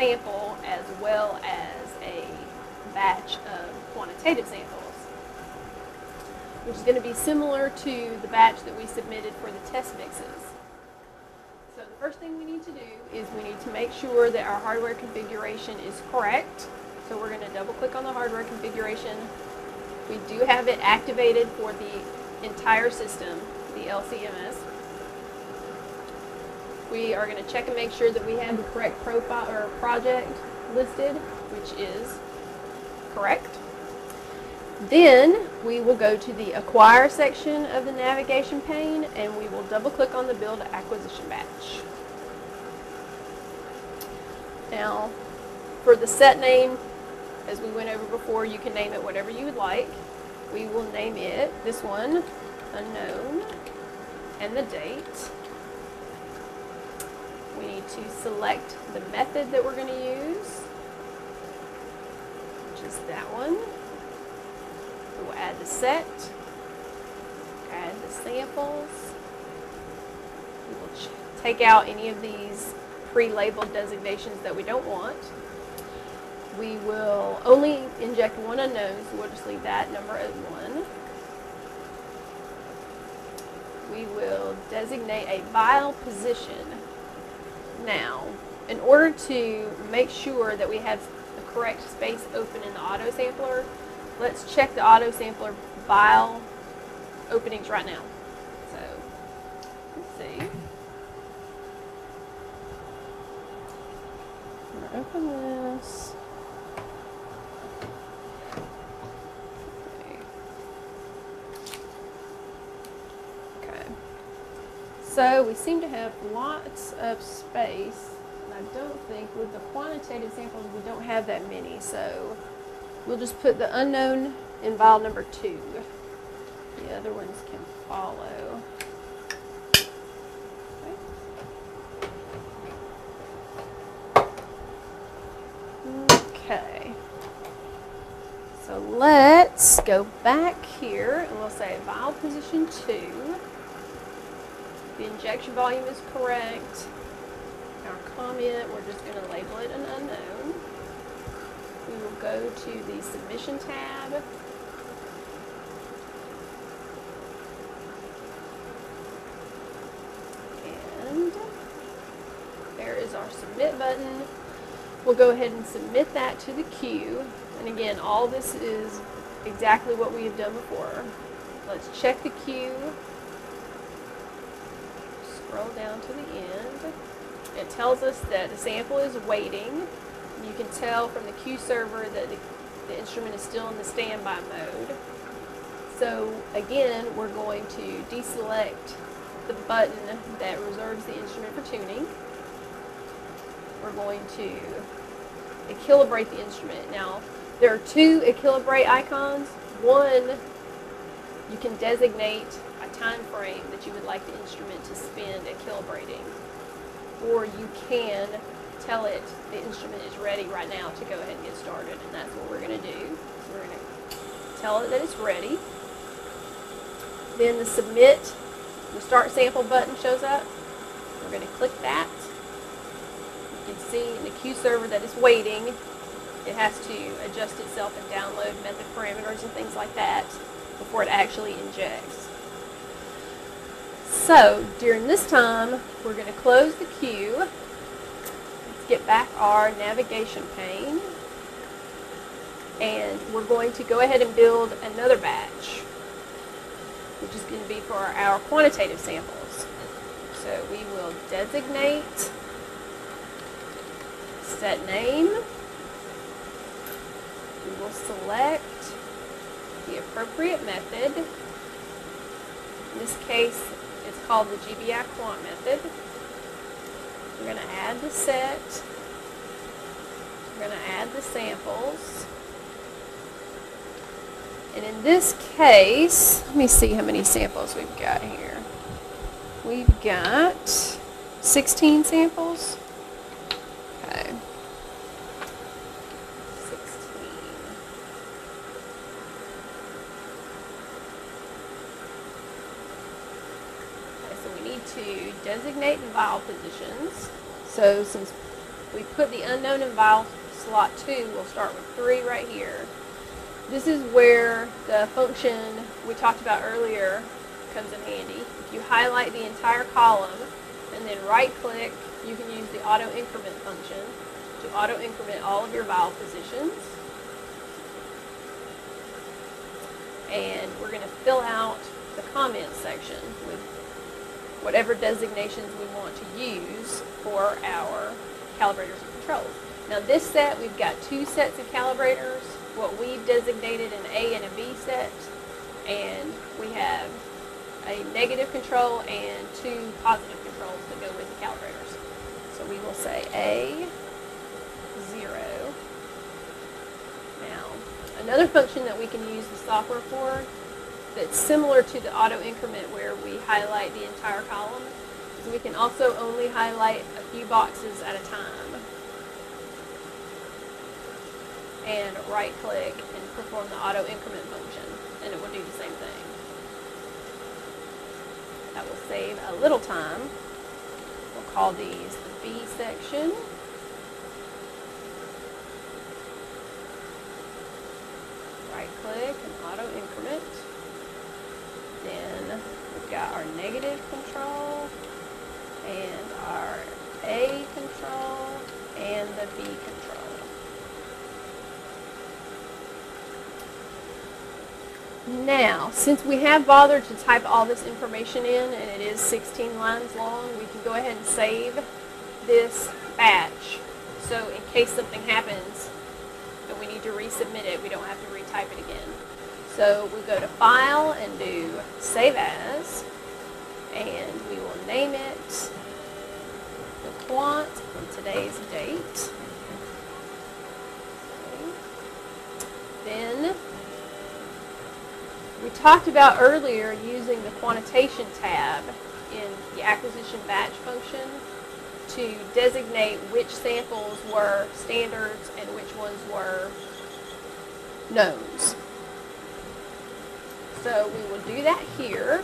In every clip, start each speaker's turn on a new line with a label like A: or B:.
A: sample as well as a batch of quantitative samples, which is going to be similar to the batch that we submitted for the test mixes. So the first thing we need to do is we need to make sure that our hardware configuration is correct. So we're going to double click on the hardware configuration. We do have it activated for the entire system, the LCMS. We are going to check and make sure that we have the correct profile or project listed, which is correct. Then we will go to the acquire section of the navigation pane and we will double click on the build acquisition batch. Now for the set name, as we went over before, you can name it whatever you would like. We will name it, this one, unknown, and the date. We need to select the method that we're going to use, which is that one. We will add the set, add the samples. We will take out any of these pre-labeled designations that we don't want. We will only inject one unknown, so we'll just leave that number as one. We will designate a vial position. Now, in order to make sure that we have the correct space open in the auto sampler, let's check the auto sampler vial openings right now. So, let's see this. Okay. So we seem to have lots of space. And I don't think with the quantitative samples we don't have that many. So we'll just put the unknown in vial number two. The other ones can follow. Okay. So let's go back here and we'll say vial position two. The injection volume is correct. Our comment, we're just going to label it an unknown. We will go to the submission tab. And there is our submit button. We'll go ahead and submit that to the queue. And again, all this is exactly what we have done before. Let's check the queue. Scroll down to the end. It tells us that the sample is waiting. You can tell from the queue server that the, the instrument is still in the standby mode. So again, we're going to deselect the button that reserves the instrument for tuning. We're going to equilibrate the instrument. Now, there are two equilibrate icons. One, you can designate time frame that you would like the instrument to spend equilibrating. Or you can tell it the instrument is ready right now to go ahead and get started, and that's what we're going to do. So we're going to tell it that it's ready. Then the submit, the start sample button shows up. We're going to click that. You can see in the queue server that it's waiting. It has to adjust itself and download method parameters and things like that before it actually injects. So during this time, we're going to close the queue. Let's get back our navigation pane. And we're going to go ahead and build another batch, which is going to be for our quantitative samples. So we will designate set name. We will select the appropriate method. In this case, it's called the GBI quant method. We're going to add the set. We're going to add the samples. And in this case, let me see how many samples we've got here. We've got 16 samples. Okay. 16. Okay, so we need to designate the vial positions. So since we put the unknown in vial slot 2. We'll start with 3 right here. This is where the function we talked about earlier comes in handy. If you highlight the entire column and then right click, you can use the auto increment function to auto increment all of your vial positions. And we're going to fill out the comments section with whatever designations we want to use for our calibrators and controls. Now this set, we've got two sets of calibrators, what we've designated an A and a B set, and we have a negative control and two positive controls that go with the calibrators. So we will say A, 0. Now, another function that we can use the software for that's similar to the auto increment where we highlight the entire column we can also only highlight a few boxes at a time and right click and perform the auto increment function and it will do the same thing. That will save a little time. We'll call these the B section. Right click and auto increment. Then we've got our negative control and our A control and the B control. Now, since we have bothered to type all this information in, and it is 16 lines long, we can go ahead and save this batch. So in case something happens and we need to resubmit it, we don't have to retype it again. So we go to File and do Save As, and we will name it the quant today's date. Then we talked about earlier using the quantitation tab in the acquisition batch function to designate which samples were standards and which ones were knowns. So we will do that here.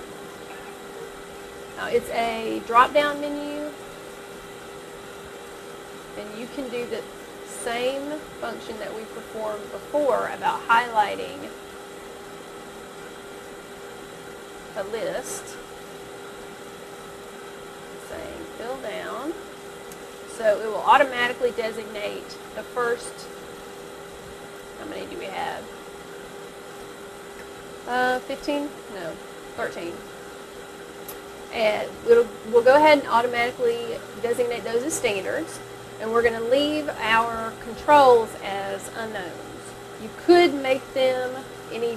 A: Now it's a drop-down menu and you can do the same function that we performed before about highlighting a list saying fill down. So it will automatically designate the first, how many do we have? Uh, 15? No, 13. And we'll, we'll go ahead and automatically designate those as standards. And we're going to leave our controls as unknowns. You could make them any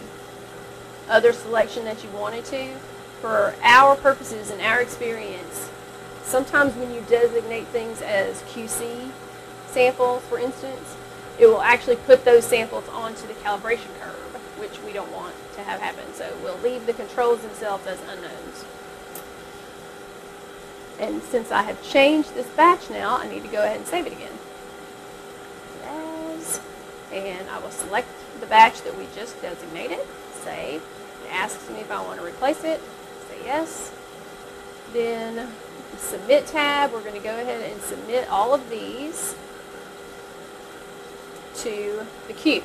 A: other selection that you wanted to. For our purposes and our experience, sometimes when you designate things as QC samples, for instance, it will actually put those samples onto the calibration curve, which we don't want to have happen. So we'll leave the controls themselves as unknowns. And since I have changed this batch now, I need to go ahead and save it again. As, and I will select the batch that we just designated, save, It asks me if I want to replace it. Say yes. Then the submit tab, we're going to go ahead and submit all of these to the queue.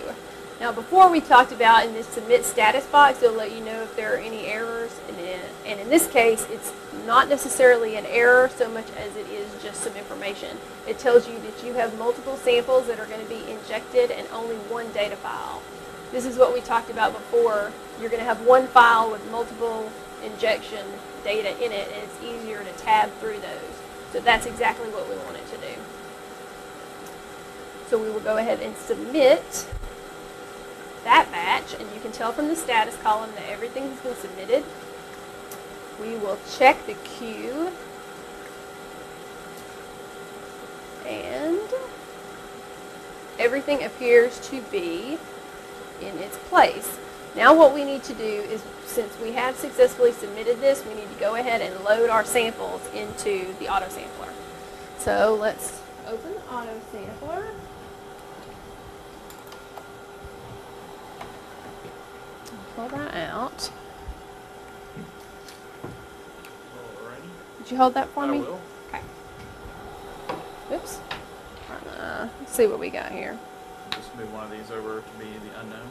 A: Now before we talked about in this submit status box, it'll let you know if there are any errors. And in, and in this case, it's not necessarily an error so much as it is just some information. It tells you that you have multiple samples that are going to be injected and only one data file. This is what we talked about before. You're going to have one file with multiple injection data in it, and it's easier to tab through those. So that's exactly what we want it to do. So we will go ahead and submit that batch, and you can tell from the status column that everything has been submitted. We will check the queue, and everything appears to be in its place. Now what we need to do is, since we have successfully submitted this, we need to go ahead and load our samples into the auto sampler. So let's open the auto sampler. Pull that out.
B: Alrighty.
A: Did you hold that for
B: I
A: me?
B: will.
A: Okay. Oops. All right. see what we got here.
B: Just move one of these over to be the unknown.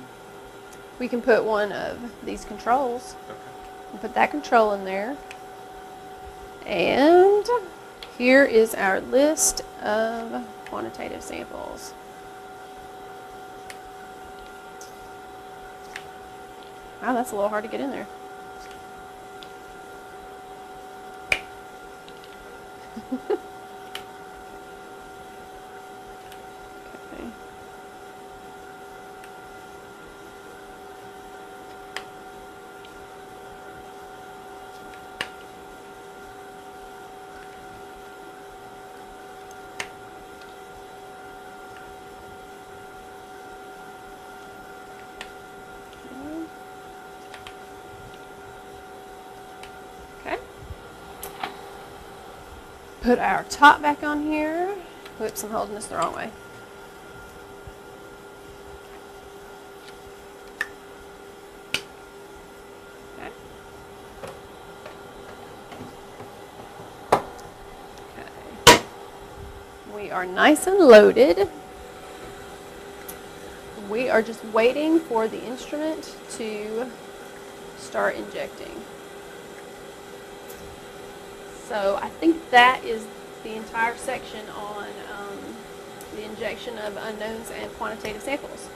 A: We can put one of these controls.
B: Okay.
A: Put that control in there. And here is our list of quantitative samples. Wow, that's a little hard to get in there. Put our top back on here. Whoops, I'm holding this the wrong way. Okay. Okay. We are nice and loaded. We are just waiting for the instrument to start injecting. So I think that is the entire section on um, the injection of unknowns and quantitative samples.